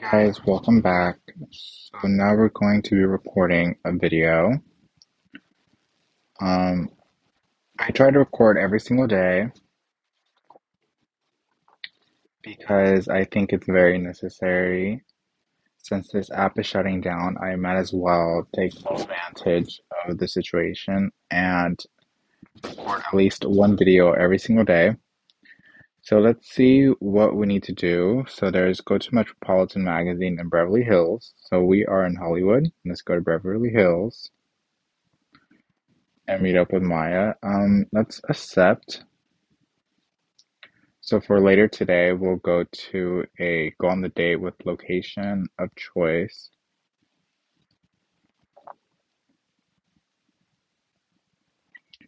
Guys, welcome back. So now we're going to be recording a video. Um, I try to record every single day because I think it's very necessary. Since this app is shutting down, I might as well take full advantage of the situation and record at least one video every single day. So let's see what we need to do. So there's go to Metropolitan Magazine in Beverly Hills. So we are in Hollywood. Let's go to Beverly Hills and meet up with Maya. Um, let's accept. So for later today, we'll go to a go on the date with location of choice.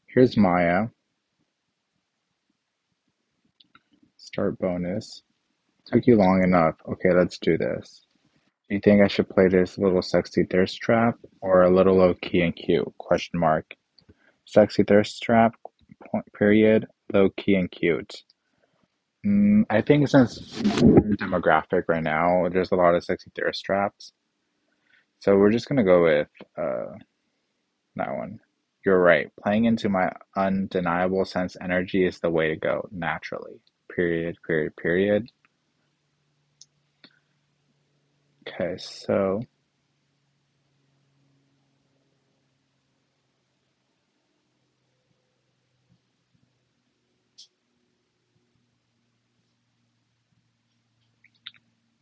Here's Maya. Bonus. Took you long enough. Okay, let's do this. Do you think I should play this little sexy thirst trap or a little low key and cute? Question mark. Sexy thirst trap. Period. Low key and cute. Mm, I think since demographic right now, there's a lot of sexy thirst traps. So we're just gonna go with uh, that one. You're right. Playing into my undeniable sense energy is the way to go, naturally. Period, period, period. Okay, so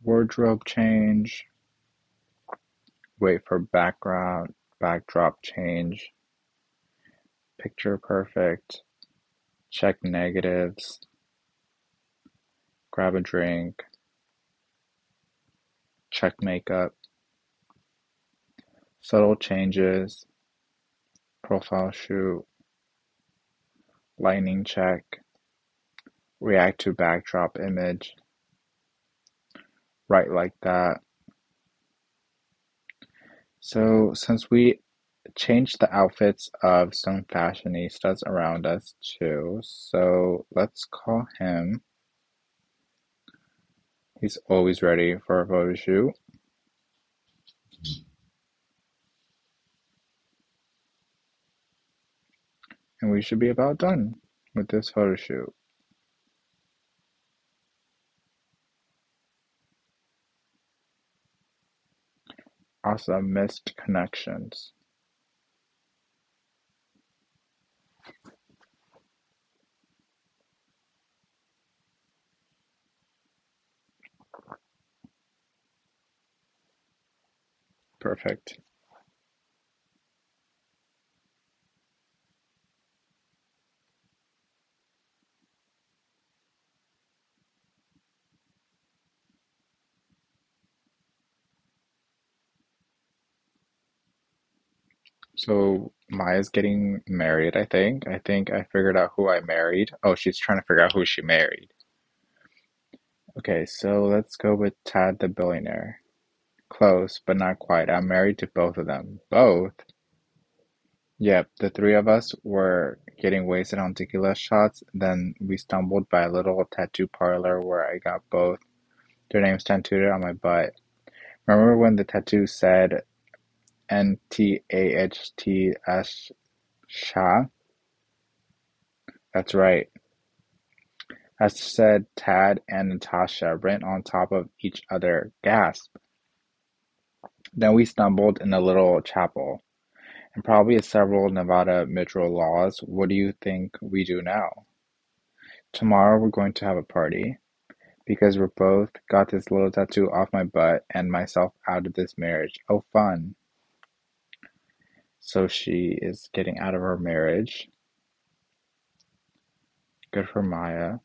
wardrobe change. Wait for background, backdrop change. Picture perfect. Check negatives. Grab a drink. Check makeup. Subtle changes. Profile shoot. Lightning check. React to backdrop image. Right like that. So since we changed the outfits of some fashionistas around us too, so let's call him. He's always ready for a photo shoot. And we should be about done with this photo shoot. Also missed connections. Perfect. So Maya's getting married, I think. I think I figured out who I married. Oh, she's trying to figure out who she married. Okay, so let's go with Tad the billionaire. Close, but not quite. I'm married to both of them. Both? Yep, the three of us were getting wasted on tequila shots, then we stumbled by a little tattoo parlor where I got both their names tattooed on my butt. Remember when the tattoo said N T A H T S Sha? That's right. As said Tad and Natasha, written on top of each other. Gasp. Then we stumbled in a little chapel, and probably several Nevada Mitchell laws. What do you think we do now? Tomorrow we're going to have a party, because we're both got this little tattoo off my butt and myself out of this marriage. Oh, fun. So she is getting out of her marriage. Good for Maya.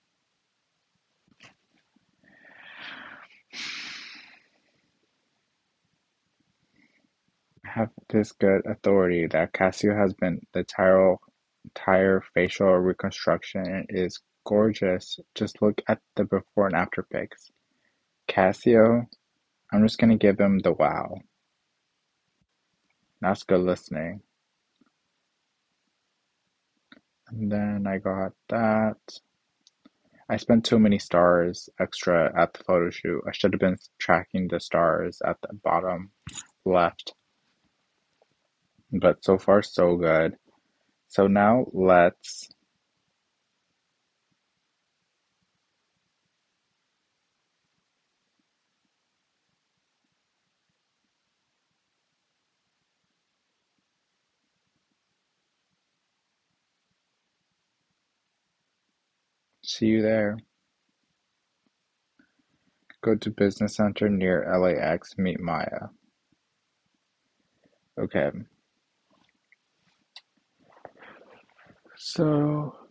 Have this good authority that Casio has been the tire, tire facial reconstruction is gorgeous. Just look at the before and after pics. Casio, I'm just gonna give him the wow. That's good listening. And then I got that. I spent too many stars extra at the photo shoot. I should have been tracking the stars at the bottom left. But so far, so good. So now let's see you there. Go to business center near LAX, meet Maya. Okay. So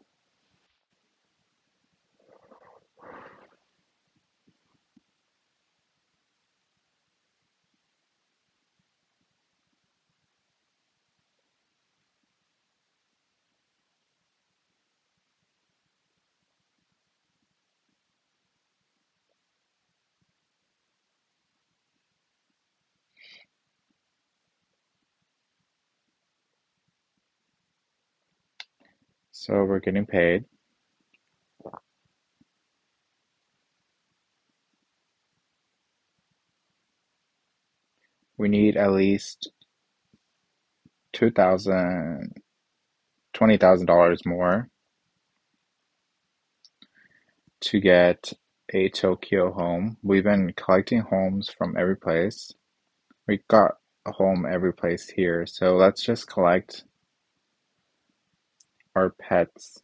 so we're getting paid. We need at least two thousand twenty thousand dollars more to get a Tokyo home. We've been collecting homes from every place. We got a home every place here, so let's just collect our pets.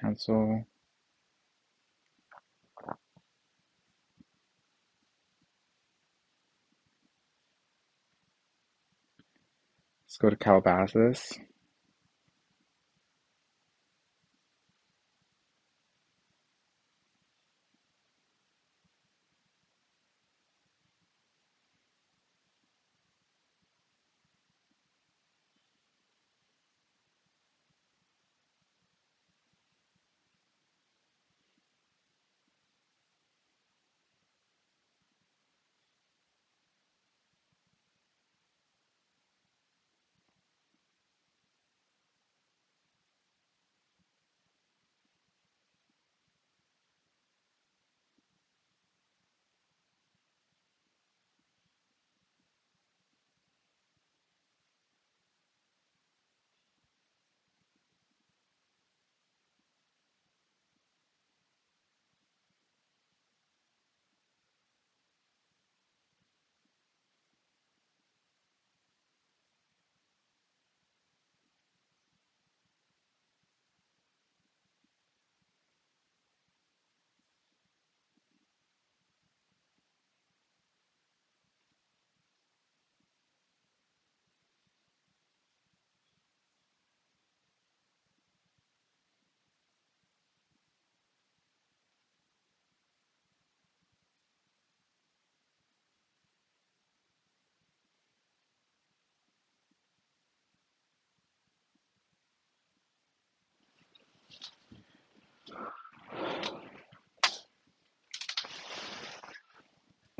Cancel. Let's go to Calabasas.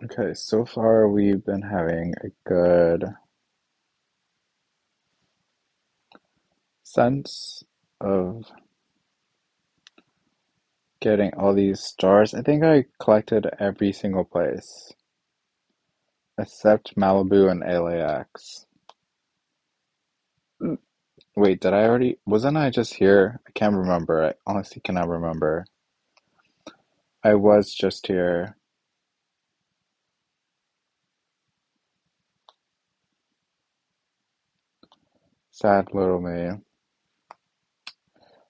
Okay, so far we've been having a good sense of getting all these stars. I think I collected every single place except Malibu and LAX. Mm. Wait, did I already? Wasn't I just here? I can't remember. I honestly cannot remember. I was just here. Sad little me.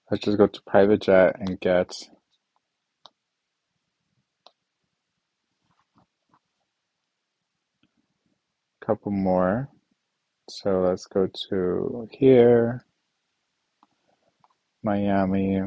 Let's just go to private jet and get a couple more. So let's go to here, Miami.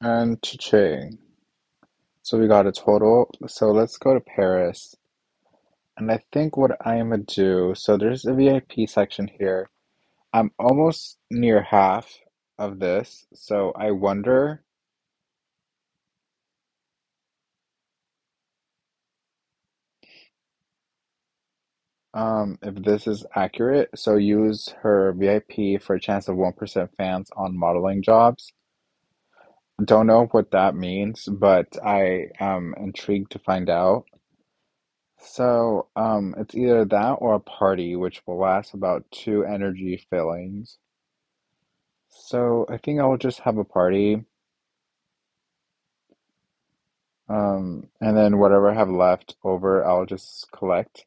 And cha-ching. So we got a total. So let's go to Paris. And I think what I am gonna do, so there's a VIP section here. I'm almost near half of this, so I wonder um, if this is accurate. So use her VIP for a chance of 1% fans on modeling jobs. Don't know what that means, but I am intrigued to find out. So, um, it's either that or a party, which will last about two energy fillings. So I think I will just have a party, um, and then whatever I have left over, I'll just collect.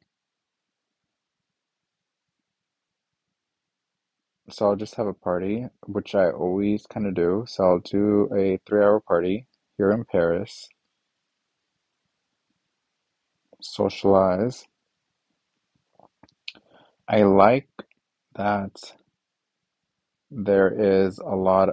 So I'll just have a party, which I always kind of do. So I'll do a three-hour party here in Paris, socialize. I like that there is a lot